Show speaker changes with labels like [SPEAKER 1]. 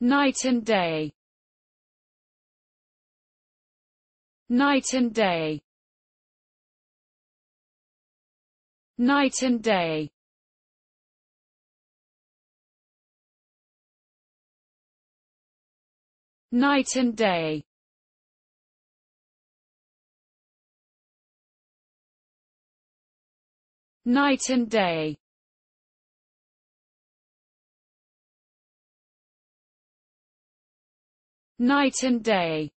[SPEAKER 1] night and day. Night and day. Night and day. Night and day. Night and day night and day